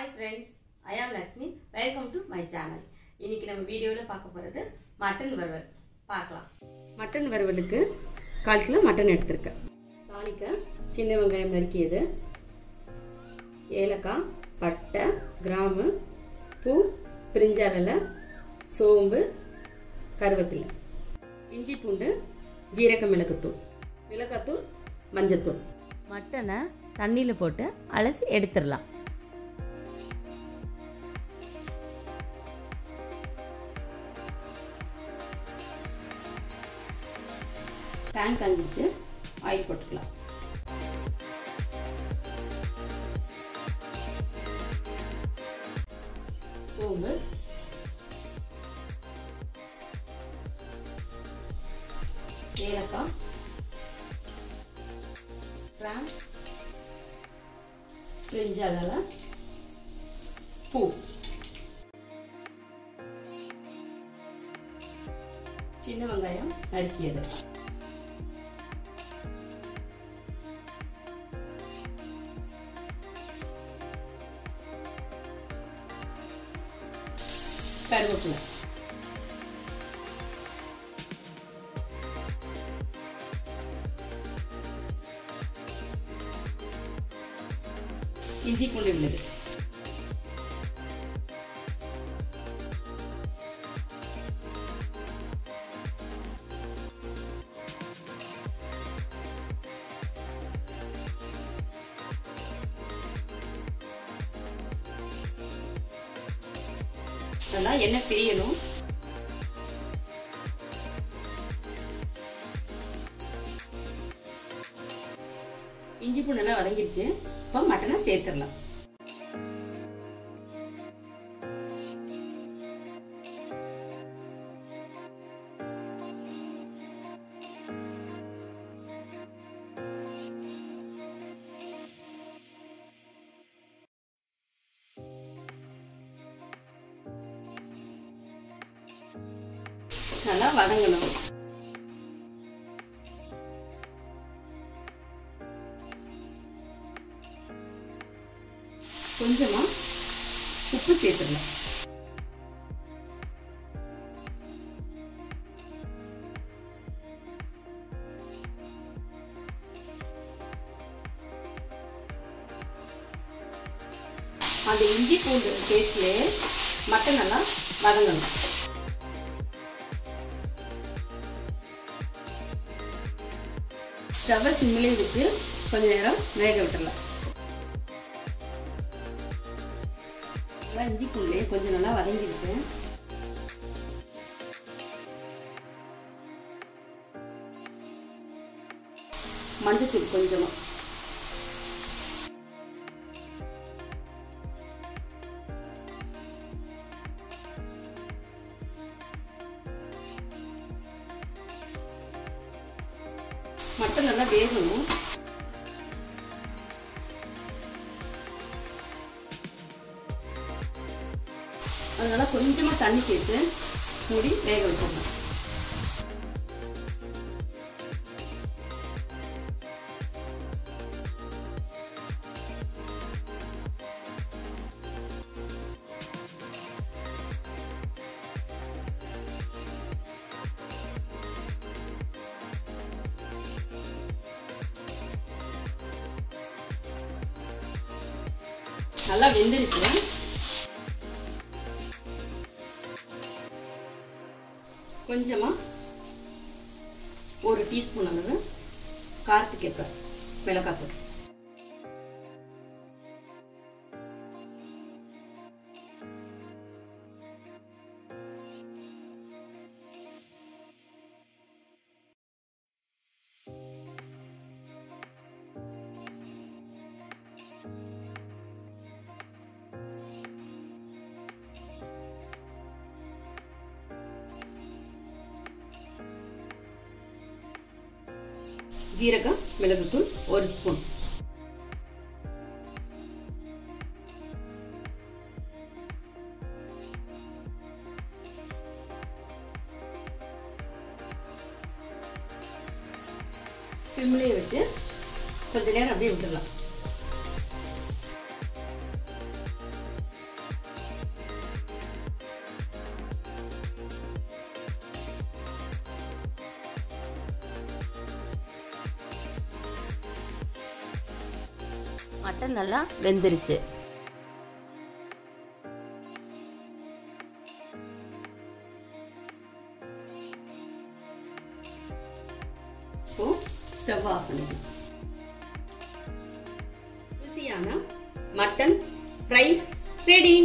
Hi friends I am Lakshmi welcome to my channel இன்னைக்கு நம்ம வீடியோவில் பார்க்க போகிறது மட்டன் வறுவல். பார்க்கலாம். மட்டன் வறுவலுக்கு கால் கிலோ மட்டன் எடுத்திருக்கேன். தாளிக்க சின்ன வெங்காயம் நறுக்கியது. ஏலக்காய் பட்டை கிராம்பு பூ பிரிஞ்சாலலை சோம்பு கருவேப்பிலை. இஞ்சி பூண்டு ஜீரக மிளகுத்தூள். மிளகாத்தூள் மஞ்சத்தூள். மட்டனை தண்ணியில் போட்டு அலசி எடுத்துடலாம். பேன் காஞ்சிச்சு ஆயில் போட்டுக்கலாம். சோம்பு ஏலக்காய் கிராம் பிரிஞ்சால பூ. சின்ன வெங்காயம் நறுக்கியது. கருவேப்பிலை இஞ்சி பூண்டு விழுது நல்லா எண்ணெய் பிரியணும்? இஞ்சி பூண்டு எல்லாம் வதங்கிடுச்சு இப்போ மட்டனை சேர்த்துடலாம். நல்லா வதங்கணும். கொஞ்சமா உப்பு சேர்த்துடலாம் அந்த இஞ்சி பூண்டு பேஸ்ட்லேயே மட்டன் நல்லா வதங்கணும். ஸ்டவ்வை சிம்மிலே விட்டு கொஞ்ச நேரம் வேக விட்டுடலாம் நல்லா இஞ்சி கொஞ்சம் நல்லா வதங்கிடுச்சு. மஞ்சத்தூள் கொஞ்சமாக மட்டன் நல்லா வேகணும். அதனால கொஞ்சமாக தண்ணி சேர்த்து மூடி வேக வச்சிடலாம் நல்லா வெந்துருச்சு. கொஞ்சமா ஒரு டீஸ்பூன் அளவு கார்த்திகை மிளகாத்தூள் ஜீரகம் மிளகுத்தூள் ஒரு ஸ்பூன் சிம்லேயே வச்சு கொஞ்ச நேரம் அப்படியே விட்டுடலாம். மட்டன் நல்லா வெந்துருச்சு. ஸ்டவ் ஆஃப் பண்ணிக்கலாம். ருசியான மட்டன் ஃப்ரை ரெடி.